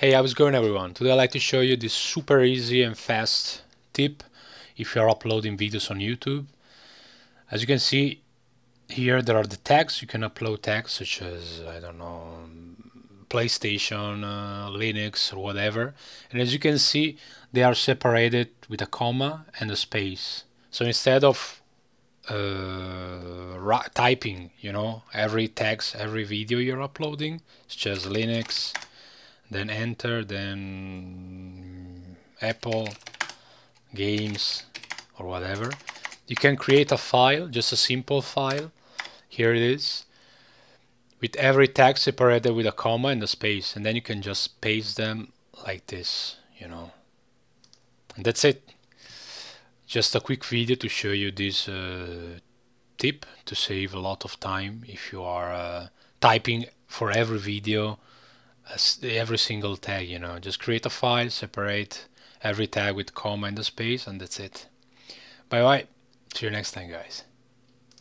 Hey, how's it going everyone? Today I'd like to show you this super easy and fast tip if you're uploading videos on YouTube. As you can see here there are the tags, you can upload tags such as, I don't know, PlayStation, uh, Linux or whatever. And as you can see they are separated with a comma and a space. So instead of uh, typing, you know, every text, every video you're uploading, such as Linux, then enter then Apple games or whatever. You can create a file just a simple file. Here it is with every tag separated with a comma and a space and then you can just paste them like this you know. And that's it. Just a quick video to show you this uh, tip to save a lot of time if you are uh, typing for every video every single tag you know just create a file separate every tag with comma and a space and that's it. Bye bye see you next time guys